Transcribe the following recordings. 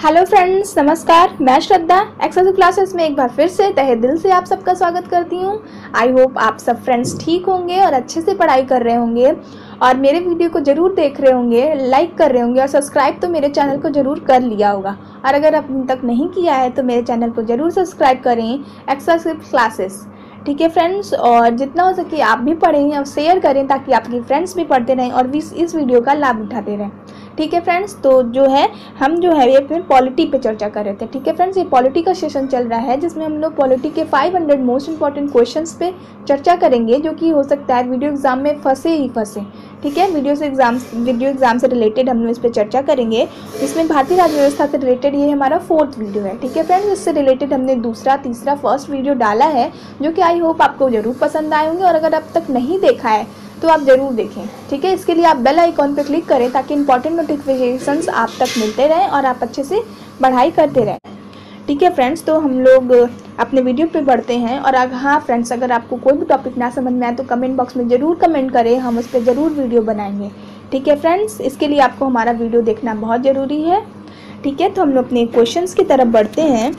Hello friends नमस्कार। मैं श्रद्धा exercise classes में एक बार फिर से तहे दिल से आप सबका स्वागत करती हूँ। आई होप आप सब फ्रेंड्स ठीक होंगे और अच्छे से पढ़ाई कर रहे होंगे। और मेरे वीडियो को ज़रूर देख रहे होंगे लाइक कर रहे होंगे और सब्सक्राइब तो मेरे चैनल को ज़रूर कर लिया होगा। और अगर अभी तक नहीं किया है तो मेरे चैनल को ज़रूर सब्सक्राइब करें एक्सरसाइज क्लासेस ठीक है फ्रेंड्स और जितना हो सके आप भी पढ़ें और शेयर करें ताकि आपके फ्रेंड्स भी पढ़ते रहें और इस वीडियो का लाभ उठाते रहें। ठीक है फ्रेंड्स तो जो है, हम जो है, ये फिर पॉलिटी पे चर्चा कर रहे थे। ठीक है फ्रेंड्स ये पॉलिटी का सेशन चल रहा है, जिसमें हम लोग पॉलिटी के 500 मोस्ट इंपॉर्टेंट क्वेश्चंस पे चर्चा करेंगे, जो कि हो सकता है वीडियो एग्ज़ाम में फंसे ही फंसे। ठीक है? वीडियो से एग्ज़ाम वीडियो एग्ज़ाम से रिलेटेड हम लोग इस पर चर्चा करेंगे। इसमें भारतीय राज्य व्यवस्था से रिलेटेड ये हमारा फोर्थ वीडियो है। ठीक है फ्रेंड्स इससे रिलेटेड हमने दूसरा, तीसरा फ़र्स्ट वीडियो डाला है, जो कि आई होप आपको ज़रूर पसंद आए होंगे, और अगर अब तक नहीं देखा है तो आप ज़रूर देखें, ठीक है? इसके लिए आप बेल आइकॉन पर क्लिक करें ताकि इंपॉर्टेंट नोटिफिकेशंस आप तक मिलते रहें और आप अच्छे से पढ़ाई करते रहें। ठीक है फ्रेंड्स तो हम लोग अपने वीडियो पे बढ़ते हैं और अगर हाँ फ्रेंड्स अगर आपको कोई भी टॉपिक ना समझ में आए तो कमेंट बॉक्स में ज़रूर कमेंट करें, हम उस पर ज़रूर वीडियो बनाएँगे। ठीक है फ्रेंड्स इसके लिए आपको हमारा वीडियो देखना बहुत ज़रूरी है। ठीक है? तो हम लोग अपने क्वेश्चंस की तरफ़ बढ़ते हैं।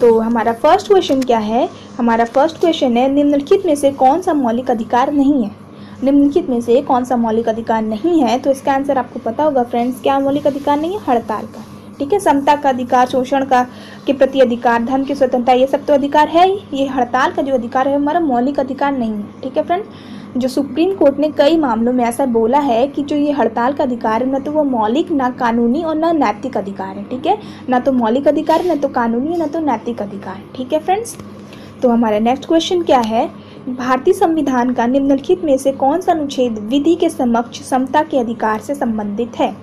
तो हमारा फ़र्स्ट क्वेश्चन क्या है? हमारा फ़र्स्ट क्वेश्चन है, निम्नलिखित में से कौन सा मौलिक अधिकार नहीं है? निम्नलिखित में से कौन सा मौलिक अधिकार नहीं है? तो इसका आंसर आपको पता होगा फ्रेंड्स क्या मौलिक अधिकार नहीं है? हड़ताल का। ठीक है? समता का अधिकार, शोषण का, के प्रति अधिकार, धन की स्वतंत्रता, ये सब तो अधिकार है ही। ये हड़ताल का जो अधिकार है, हमारा मौलिक अधिकार नहीं है। ठीक है फ्रेंड्स जो सुप्रीम कोर्ट ने कई मामलों में ऐसा बोला है कि जो ये हड़ताल का अधिकार है, न तो वो मौलिक, ना कानूनी और ना नैतिक अधिकार है, ठीक है? ना तो मौलिक अधिकार, न तो कानूनी न तो नैतिक अधिकार, ठीक है फ्रेंड्स तो हमारा नेक्स्ट क्वेश्चन क्या है? भारतीय संविधान का निम्नलिखित में से कौन सा अनुच्छेद विधि के समक्ष समता के अधिकार से संबंधित है?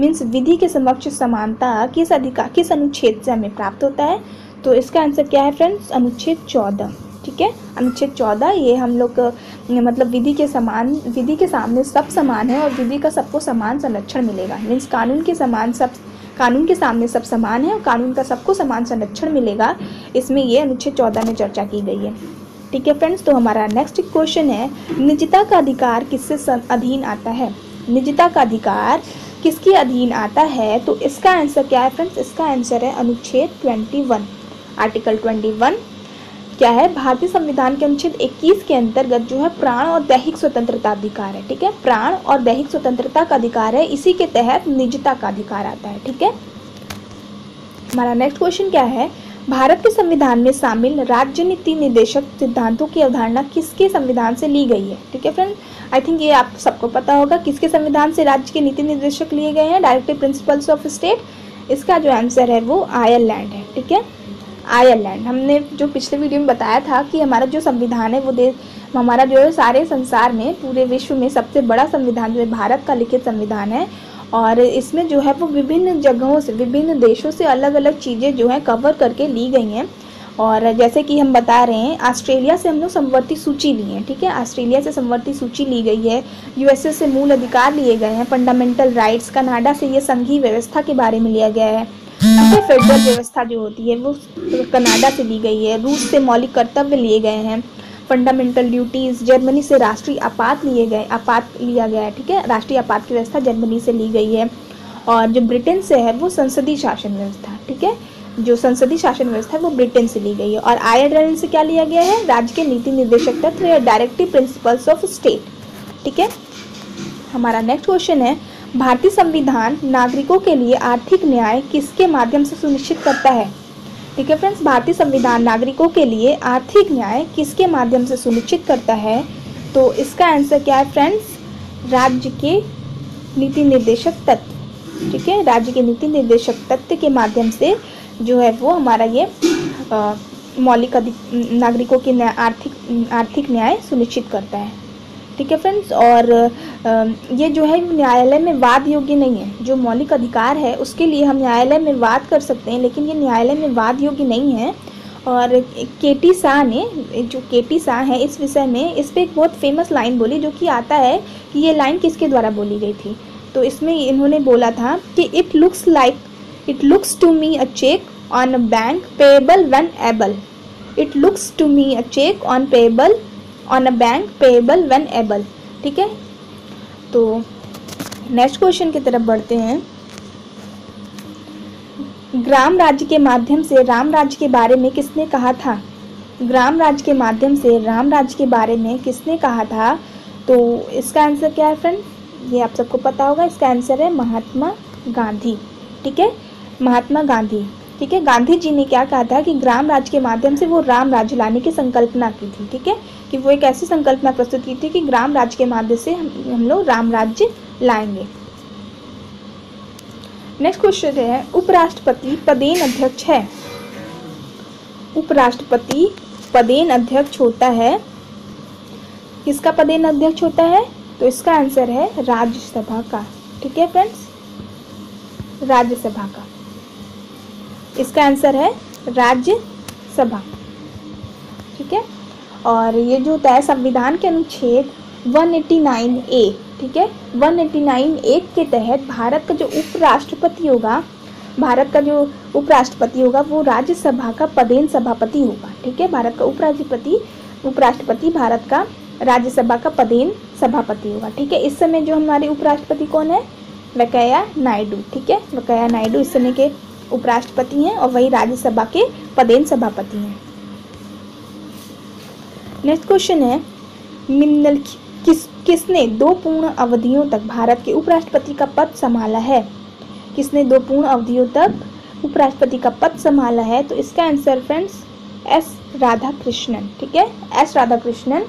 मीन्स विधि के समक्ष समानता किस अधिकार किस अनुच्छेद से हमें प्राप्त होता है? तो इसका आंसर क्या है फ्रेंड्स अनुच्छेद चौदह। ठीक है? अनुच्छेद चौदह, ये हम लोग मतलब विधि के समान, विधि के सामने सब समान है और विधि का सबको समान संरक्षण मिलेगा। मीन्स कानून के समान सब, कानून के सामने सब समान है और कानून का सबको समान संरक्षण मिलेगा। इसमें ये अनुच्छेद चौदह में चर्चा की गई है। ठीक है फ्रेंड्स तो हमारा नेक्स्ट क्वेश्चन है, निजता का अधिकार किससे अधीन आता है? निजता का अधिकार किसके अधीन आता है? तो इसका आंसर क्या है फ्रेंड्स इसका आंसर है अनुच्छेद 21 आर्टिकल 21 क्या है? भारतीय संविधान के अनुच्छेद 21 के अंतर्गत जो है प्राण और दैहिक स्वतंत्रता अधिकार है, ठीक है? प्राण और दैहिक स्वतंत्रता का अधिकार है, इसी के तहत निजता का अधिकार आता है, ठीक है? हमारा नेक्स्ट क्वेश्चन क्या है? भारत के संविधान में शामिल राज्य नीति निर्देशक सिद्धांतों की अवधारणा किसके संविधान से ली गई है? ठीक है फ्रेंड आई थिंक ये आप सबको पता होगा किसके संविधान से राज्य के नीति निर्देशक लिए गए हैं? डायरेक्टिव प्रिंसिपल्स ऑफ़ स्टेट इसका जो आंसर है वो आयरलैंड है, ठीक है? आयरलैंड। हमने जो पिछले वीडियो में बताया था कि हमारा जो संविधान है, वो देश हमारा जो है, सारे संसार में, पूरे विश्व में सबसे बड़ा संविधान जो है, भारत का लिखित संविधान है। और इसमें जो है, वो विभिन्न जगहों से, विभिन्न देशों से अलग अलग चीज़ें जो है कवर करके ली गई हैं। और जैसे कि हम बता रहे हैं, ऑस्ट्रेलिया से हम लोग संवर्ती सूची ली है, ठीक है? ऑस्ट्रेलिया से संवर्ती सूची ली गई है। यूएसए से मूल अधिकार लिए गए हैं फंडामेंटल राइट्स कनाडा से ये संघीय व्यवस्था के बारे में लिया गया है। फेडरल व्यवस्था जो होती है, वो कनाडा से ली गई है। रूस से मौलिक कर्तव्य लिए गए हैं। फंडामेंटल ड्यूटीज़ जर्मनी से राष्ट्रीय आपात लिए गए, आपात लिया गया है, ठीक है? राष्ट्रीय आपात की व्यवस्था जर्मनी से ली गई है। और जो ब्रिटेन से है, वो संसदीय शासन व्यवस्था, ठीक है? जो संसदीय शासन व्यवस्था है, वो ब्रिटेन से ली गई है। और आयरलैंड से क्या लिया गया है? राज्य के नीति निर्देशक तत्व या डायरेक्टिव प्रिंसिपल्स ऑफ़ स्टेट ठीक है? हमारा नेक्स्ट क्वेश्चन है भारतीय संविधान नागरिकों के लिए आर्थिक न्याय किसके माध्यम से सुनिश्चित करता है? ठीक है फ्रेंड्स भारतीय संविधान नागरिकों के लिए आर्थिक न्याय किसके माध्यम से सुनिश्चित करता है? तो इसका आंसर क्या है फ्रेंड्स राज्य के नीति निर्देशक तत्व। ठीक है, राज्य के नीति निर्देशक तत्व के माध्यम से जो है वो हमारा ये मौलिक अधिक, नागरिकों के आर्थिक आर्थिक न्याय सुनिश्चित करता है। ठीक है फ्रेंड्स और ये जो है न्यायालय में वाद योग्य नहीं है। जो मौलिक अधिकार है, उसके लिए हम न्यायालय में वाद कर सकते हैं, लेकिन ये न्यायालय में वाद योग्य नहीं है। और के टी शाह ने, जो के टी शाह है, इस विषय में, इस पर एक बहुत फ़ेमस लाइन बोली, जो कि आता है कि ये लाइन किसके द्वारा बोली गई थी? तो इसमें इन्होंने बोला था कि it looks like it looks to me a cheque on a bank payable one able it looks to me a cheque on payable on a bank payable when able ठीक है? तो नेक्स्ट क्वेश्चन की तरफ़ बढ़ते हैं। ग्राम राज्य के माध्यम से राम राज्य के बारे में किसने कहा था? ग्राम राज्य के माध्यम से राम राज्य के बारे में किसने कहा था? तो इसका आंसर क्या है फ्रेंड ये आप सबको पता होगा, इसका आंसर है महात्मा गांधी। ठीक है? महात्मा गांधी। ठीक है? गांधी जी ने क्या कहा था कि ग्राम राज्य के माध्यम से वो राम राज्य लाने की संकल्पना की थी, ठीक है? कि वो एक ऐसी संकल्पना प्रस्तुत की थी कि ग्राम राज्य के माध्यम से हम हम लोग राम राज्य लाएँगे। नेक्स्ट क्वेश्चन है, उपराष्ट्रपति पदेन अध्यक्ष है। उपराष्ट्रपति पदेन अध्यक्ष होता है। किसका पदेन अध्यक्ष होता है? तो इसका आंसर है राज्यसभा का, ठीक है फ्रेंड्स राज्यसभा का। इसका आंसर है राज्यसभा ठीक है? और ये जो होता है संविधान के अनुच्छेद 189 ए, ठीक है? 189 ए के तहत भारत का जो उपराष्ट्रपति होगा, भारत का जो उपराष्ट्रपति होगा, वो राज्यसभा का पदेन सभापति होगा, ठीक है? भारत का उपराष्ट्रपति उपराष्ट्रपति भारत का राज्यसभा का पदेन सभापति होगा, ठीक है? इस समय जो हमारे उपराष्ट्रपति कौन है? वकैया नायडू, ठीक है? वकैया नायडू इस समय के उपराष्ट्रपति हैं और वही राज्यसभा के पदेन सभापति हैं। नेक्स्ट क्वेश्चन है निम्नलिखित किस, किसने दो पूर्ण अवधियों तक भारत के उपराष्ट्रपति का पद संभाला है? किसने दो पूर्ण अवधियों तक उपराष्ट्रपति का पद संभाला है? तो इसका answer friends S Radha Krishnan ठीक है? एस राधा कृष्णन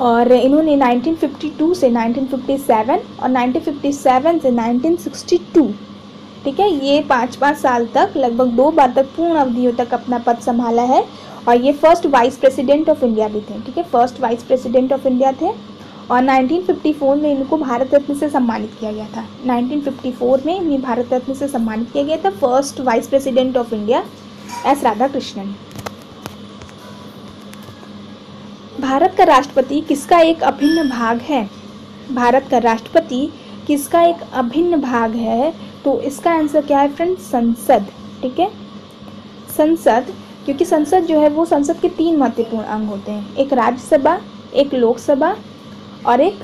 और इन्होंने 1952 से 1957 और 1957 से 1962 ठीक है, ये पाँच पाँच साल तक, लगभग दो बार तक पूर्ण अवधियों तक अपना पद संभाला है। और ये first vice president of India भी थे, ठीक है? First vice president of India थे और 1954 में इनको भारत रत्न से सम्मानित किया गया था। 1954 में इन्हें भारत रत्न से सम्मानित किया गया था first vice president of India S Radhakrishnan Bharat का राष्ट्रपति किसका एक अभिन्न भाग है? भारत का राष्ट्रपति किसका एक अभिन्न भाग है तो इसका आंसर क्या है फ्रेंड संसद, ठीक है? संसद, क्योंकि संसद जो है वो संसद के तीन महत्वपूर्ण अंग होते हैं। एक राज्यसभा, एक लोकसभा और एक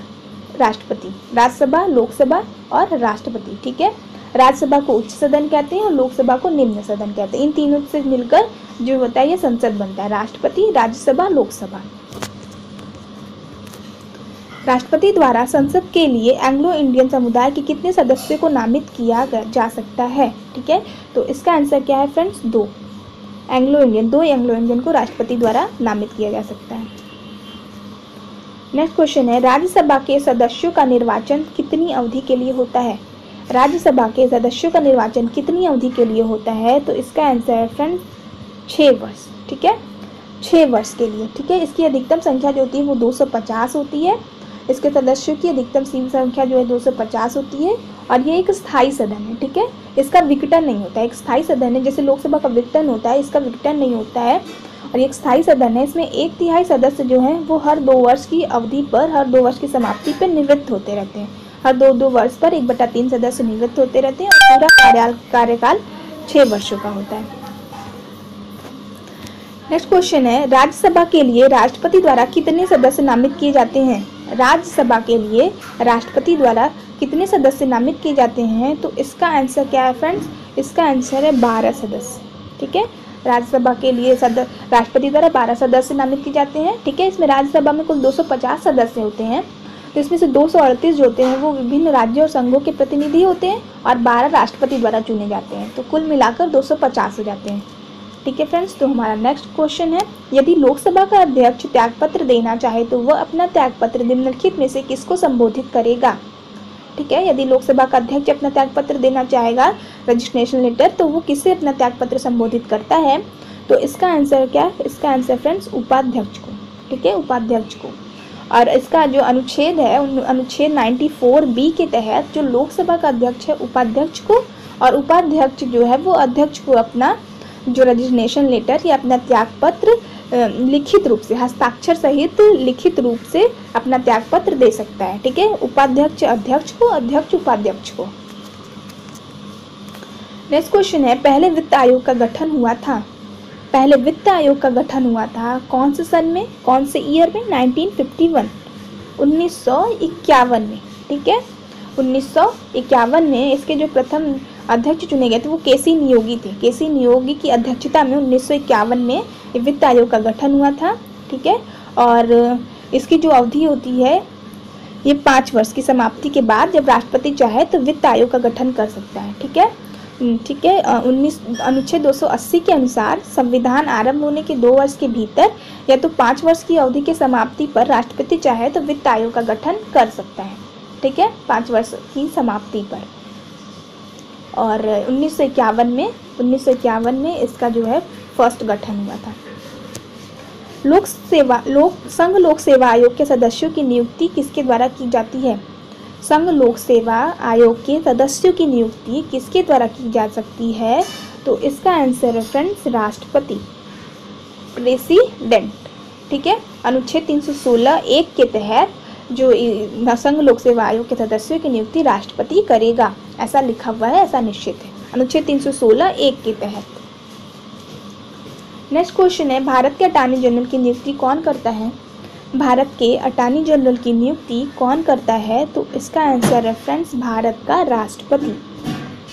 राष्ट्रपति। राज्यसभा, लोकसभा और राष्ट्रपति, ठीक है? राज्यसभा को उच्च सदन कहते हैं और लोकसभा को निम्न सदन कहते हैं। इन तीनों से मिलकर जो होता है, ये संसद बनता है। राष्ट्रपति, राज्यसभा, लोकसभा। राष्ट्रपति द्वारा संसद के लिए एंग्लो इंडियन समुदाय के कितने सदस्यों को नामित किया जा सकता है? ठीक है? तो इसका आंसर क्या है फ्रेंड्स? दो। एंग्लो इंडियन दो एंग्लो इंडियन को राष्ट्रपति द्वारा नामित किया जा सकता है। नेक्स्ट क्वेश्चन है, राज्यसभा के सदस्यों का निर्वाचन कितनी अवधि के लिए होता है? राज्यसभा के सदस्यों का निर्वाचन कितनी अवधि के लिए होता है? तो इसका आंसर है फ्रेंड छः वर्ष। ठीक है? छः वर्ष के लिए। ठीक है? इसकी अधिकतम संख्या जो होती है वो 250 होती है। इसके सदस्यों की अधिकतम सीम संख्या जो है 250 होती है और ये एक स्थायी सदन है, ठीक है? इसका विघटन नहीं होता है। एक स्थायी सदन है, जैसे लोकसभा का विघटन होता है, इसका विघटन नहीं होता है। और एक स्थायी सदन है, इसमें एक तिहाई सदस्य जो है, वो हर दो वर्ष की अवधि पर, हर दो वर्ष की समाप्ति पर निवृत्त होते रहते हैं। हर दो दो वर्ष पर एक बटा तीन सदस्य निवृत्त होते रहते हैं और पूरा कार्याल कार्यकाल छः वर्षों का होता है। नेक्स्ट क्वेश्चन है, राज्यसभा के लिए राष्ट्रपति द्वारा कितने सदस्य नामित किए जाते हैं? राज्यसभा के लिए राष्ट्रपति द्वारा कितने सदस्य नामित किए जाते हैं? तो इसका आंसर क्या है फ्रेंड्स इसका आंसर है बारह सदस्य। ठीक है? राज्यसभा के लिए सदस्य राष्ट्रपति द्वारा बारह सदस्य नामित किए जाते हैं। ठीक है? इसमें राज्यसभा में कुल 250 सदस्य होते हैं। तो इसमें से दो सौ अड़तीस जो होते हैं, वो विभिन्न राज्यों और संघों के प्रतिनिधि होते हैं और बारह राष्ट्रपति द्वारा चुने जाते हैं। तो कुल मिलाकर दो सौ पचास हो जाते हैं। ठीक है फ्रेंड्स तो हमारा नेक्स्ट क्वेश्चन है। यदि लोकसभा का अध्यक्ष त्यागपत्र देना चाहे तो वह अपना त्यागपत्र निम्नलिखित में से किसको संबोधित करेगा? ठीक है, यदि लोकसभा का अध्यक्ष अपना त्यागपत्र देना चाहेगा रजिस्ट्रेशन लेटर तो वो किससे अपना त्यागपत्र संबोधित करता है? तो इसका आंसर क्या है? इसका आंसर फ्रेंड्स उपाध्यक्ष को। ठीक है, उपाध्यक्ष को। और इसका जो अनुच्छेद है अनुच्छेद 94 बी के तहत जो लोकसभा का अध्यक्ष है, उपाध्यक्ष को, और उपाध्यक्ष जो है, वो अध्यक्ष को अपना जो रजिस्ट्रेशन लेटर या अपना त्याग पत्र लिखित रूप से, हस्ताक्षर सहित लिखित रूप से अपना त्याग पत्र दे सकता है, ठीक है? उपाध्यक्ष अध्यक्ष को, अध्यक्ष उपाध्यक्ष को। नेक्स्ट क्वेश्चन है, पहले वित्त आयोग का गठन हुआ था। पहले वित्त आयोग का गठन हुआ था कौन से सन में? कौन से ईयर में? 1951 1951 में, ठीक है? उन्नीस सौ इक्यावन में इसके जो प्रथम अध्यक्ष चुने गए थे वो के सी नियोगी थे। के सी नियोगी की अध्यक्षता में उन्नीस सौ इक्यावन में वित्त आयोग का गठन हुआ था ठीक है? और इसकी जो अवधि होती है ये पाँच वर्ष की समाप्ति के बाद जब राष्ट्रपति चाहे तो वित्त आयोग का गठन कर सकता है ठीक है? हम्म, ठीक है? उन्नीस अनुच्छेद 280 के अनुसार संविधान आरंभ होने के दो वर्ष के भीतर या तो पाँच वर्ष की अवधि के समाप्ति पर राष्ट्रपति चाहे तो वित्त आयोग का गठन कर सकता है ठीक है? पाँच वर्ष की समाप्ति पर। और उन्नीस सौ इक्यावन में, उन्नीस सौ इक्यावन में इसका जो है फ़र्स्ट गठन हुआ था। लोक सेवा, लोक, संघ लोक सेवा आयोग के सदस्यों की नियुक्ति किसके द्वारा की जाती है? संघ लोक सेवा आयोग के सदस्यों की नियुक्ति किसके द्वारा की जा सकती है? तो इसका आंसर है फ्रेंड्स राष्ट्रपति, प्रेसिडेंट, ठीक है? अनुच्छेद 316 एक के तहत जो संघ लोक सेवा आयोग के सदस्यों की नियुक्ति राष्ट्रपति करेगा। ऐसा लिखा हुआ है, ऐसा निश्चित है। अनुच्छेद 316 एक के तहत। नेक्स्ट क्वेश्चन है, भारत के अटॉर्नी जनरल की नियुक्ति कौन करता है? भारत के अटॉर्नी जनरल की नियुक्ति कौन करता है? तो इसका आंसर है फ्रेंड्स, भारत का राष्ट्रपति।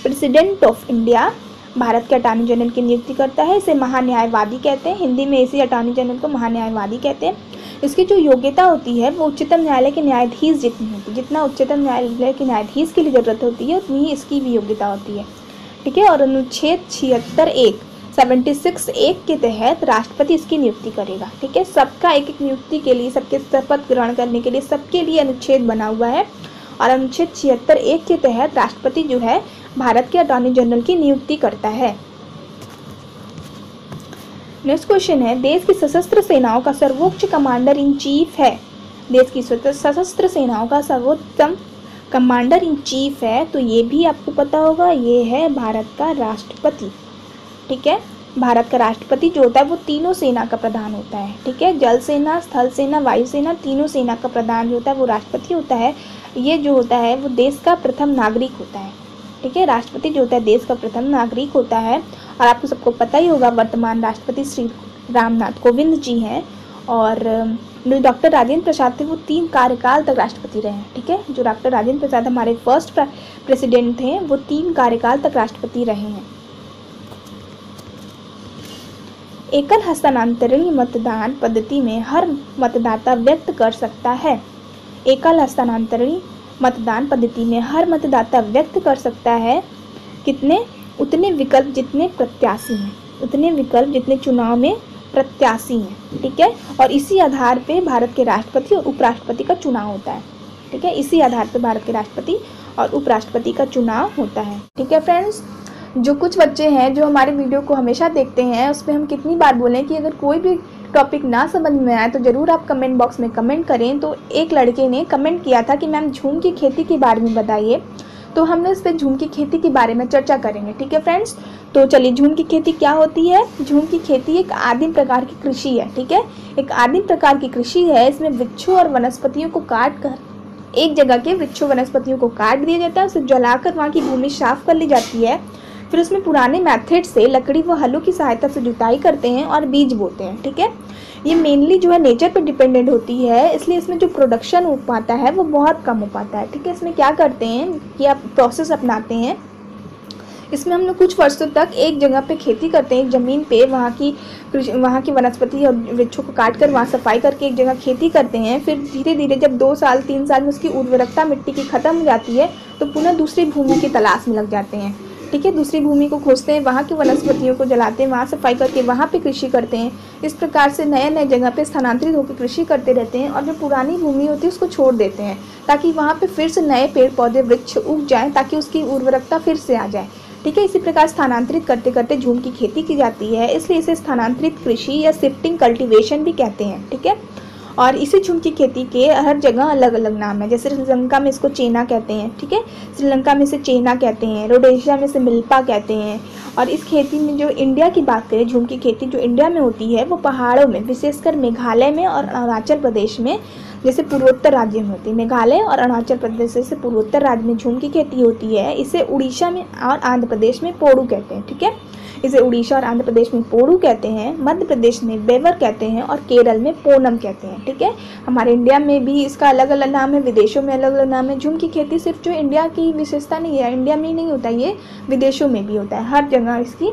प्रेसिडेंट ऑफ़ इंडिया, भारत के अटॉर्नी जनरल की नियुक्ति करता है। इसे महान्यायवादी कहते हैं। हिंदी में इसी अटॉर्नी जनरल को महान्यायवादी कहते हैं। इसकी जो योग्यता होती है, वो उच्चतम न्यायालय के न्यायाधीश जितनी होती है, जितना उच्चतम न्यायालय के न्यायाधीश के लिए ज़रूरत होती है, उतनी ही इसकी भी योग्यता होती है। ठीक है? और अनुच्छेद छिहत्तर एक, सेवेंटी सिक्स एक के तहत राष्ट्रपति इसकी नियुक्ति करेगा। ठीक है? सबका एक एक नियुक्ति के लिए, सबके शपथ ग्रहण करने के लिए, सबके लिए अनुच्छेद बना हुआ है। और अनुच्छेद छिहत्तर एक के तहत राष्ट्रपति जो है, भारत के अटॉर्नी जनरल की नियुक्ति करता है। नेक्स्ट क्वेश्चन है, देश की सशस्त्र सेनाओं का सर्वोच्च कमांडर इन चीफ है। देश की सशस्त्र सेनाओं का सर्वोत्तम कमांडर इन चीफ है तो ये भी आपको पता होगा, ये है भारत का राष्ट्रपति। ठीक है? भारत का राष्ट्रपति जो होता है, वो तीनों सेना का प्रधान होता है। ठीक है? जल सेना, स्थल सेना वायुसेना तीनों सेना का प्रधान जो होता है, वो राष्ट्रपति होता है। ये जो होता है, वो देश का प्रथम नागरिक होता है। ठीक है? राष्ट्रपति जो होता है, देश का प्रथम नागरिक होता है। और आपको सबको पता ही होगा, वर्तमान राष्ट्रपति श्री रामनाथ कोविंद जी हैं और जो डॉक्टर राजेंद्र प्रसाद थे, वो तीन कार्यकाल तक राष्ट्रपति रहे हैं, ठीक है? जो डॉक्टर राजेंद्र प्रसाद हमारे फ़र्स्ट प्रेसिडेंट थे, वो तीन कार्यकाल तक राष्ट्रपति रहे हैं। एकल हस्तांतरणीय मतदान पद्धति में हर मतदाता व्यक्त कर सकता है। एकल हस्तांतरणीय मतदान पद्धति में हर मतदाता व्यक्त कर सकता है। कितने? उतने विकल्प जितने प्रत्याशी हैं, उतने विकल्प जितने चुनाव में प्रत्याशी हैं, ठीक है? और इसी आधार पे भारत के राष्ट्रपति और उपराष्ट्रपति का चुनाव होता है, ठीक है? इसी आधार पे भारत के राष्ट्रपति और उपराष्ट्रपति का चुनाव होता है, ठीक है फ्रेंड्स जो कुछ बच्चे हैं, जो हमारे वीडियो को हमेशा देखते हैं उसमें हम कितनी बार बोलें कि अगर कोई भी टॉपिक ना समझ में आए तो ज़रूर आप कमेंट बॉक्स में कमेंट करें। तो एक लड़के ने कमेंट किया था कि, मैम, झूम की खेती के बारे में बताइए। तो हम इस पर झूम की खेती के बारे में चर्चा करेंगे, ठीक है फ्रेंड्स तो चलिए, झूम की खेती क्या होती है? झूम की खेती एक आदिम प्रकार की कृषि है, ठीक है? एक आदिम प्रकार की कृषि है, इसमें वृक्षों और वनस्पतियों को काट कर, एक जगह के वृक्षों, वनस्पतियों को काट दिया जाता है, उसे जलाकर वहाँ की भूमि साफ़ कर ली जाती है। फिर उसमें पुराने मेथड से लकड़ी व हलों की सहायता से जुताई करते हैं और बीज बोते हैं, ठीक है? ये मेनली जो है नेचर पर डिपेंडेंट होती है, इसलिए इसमें जो प्रोडक्शन हो पाता है, वो बहुत कम हो पाता है, ठीक है? इसमें क्या करते हैं कि आप प्रोसेस अपनाते हैं। इसमें हम लोग कुछ वर्षों तक एक जगह पे खेती करते हैं, एक ज़मीन पे, वहाँ की वहाँ की वनस्पति और वृक्षों को काट कर वहाँ सफ़ाई करके एक जगह खेती करते हैं। फिर धीरे धीरे जब दो साल, तीन साल में उसकी उर्वरकता मिट्टी की ख़त्म हो जाती है तो पुनः दूसरी भूमि की तलाश में लग जाते हैं। ठीक है, दूसरी भूमि को खोजते हैं, वहाँ की वनस्पतियों को जलाते हैं, वहाँ सफ़ाई करके वहाँ पे कृषि करते हैं। इस प्रकार से नए नए जगह पे स्थानांतरित होकर कृषि करते रहते हैं और जो पुरानी भूमि होती है, उसको छोड़ देते हैं, ताकि वहाँ पे फिर से नए पेड़ पौधे वृक्ष उग जाएँ, ताकि उसकी उर्वरकता फिर से आ जाए। ठीक है, इसी प्रकार स्थानांतरित करते करते झूम की खेती की जाती है, इसलिए इसे स्थानांतरित कृषि या शिफ्टिंग कल्टिवेशन भी कहते हैं, ठीक है? और इसी झूम की खेती के हर जगह अलग अलग नाम है। जैसे श्रीलंका में इसको चेना कहते हैं, ठीक है? श्रीलंका में इसे चेना कहते हैं, रोडेशिया में इसे मिल्पा कहते हैं और इस खेती में जो इंडिया की बात करें झूम की खेती जो इंडिया में होती है, वो पहाड़ों में, विशेषकर मेघालय में और अरुणाचल प्रदेश में, जैसे पूर्वोत्तर राज्य में होती है। मेघालय और अरुणाचल प्रदेश जैसे पूर्वोत्तर राज्य में झूम की खेती होती है। इसे उड़ीसा में और आंध्र प्रदेश में पोड़ू कहते हैं, ठीक है? इसे उड़ीसा और आंध्र प्रदेश में पोड़ू कहते हैं, मध्य प्रदेश में बेवर कहते हैं और केरल में पोनम कहते हैं, ठीक है? हमारे इंडिया में भी इसका अलग अलग नाम है, विदेशों में अलग अलग नाम है। झूम की खेती सिर्फ़ जो इंडिया की विशेषता नहीं है, इंडिया में ही नहीं होता, ये विदेशों में भी होता है। हर जगह इसकी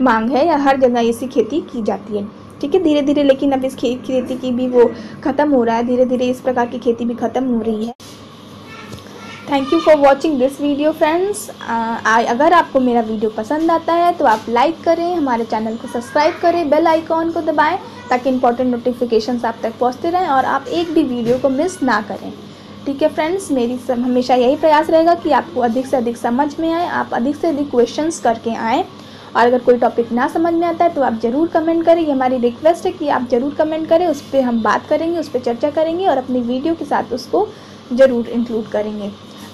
मांग है या हर जगह इसी खेती की जाती है, ठीक है? धीरे धीरे लेकिन अब इस खेती की भी वो ख़त्म हो रहा है धीरे धीरे इस प्रकार की खेती भी ख़त्म हो रही है। Thank you for watching this video friends अगर आपको मेरा वीडियो पसंद आता है तो आप लाइक करें, हमारे चैनल को सब्सक्राइब करें बेल आइकॉन को दबाएँ, ताकि इंपॉर्टेंट नोटिफिकेशंस आप तक पहुँचते रहें और आप एक भी वीडियो को मिस ना करें। ठीक है फ्रेंड्स मेरी हमेशा यही प्रयास रहेगा कि आपको अधिक से अधिक समझ में आए, आप अधिक से अधिक क्वेश्चंस करके आएँ। और अगर कोई टॉपिक ना समझ में आता है तो आप ज़रूर कमेंट करें। ये हमारी रिक्वेस्ट है कि आप ज़रूर कमेंट करें, उस पर हम बात करेंगे, उस पर चर्चा करेंगे और अपनी वीडियो के साथ उसको ज़रूर इंक्लूड करेंगे।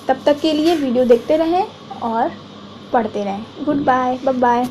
तब तक के लिए वीडियो देखते रहें और पढ़ते रहें। Good bye bye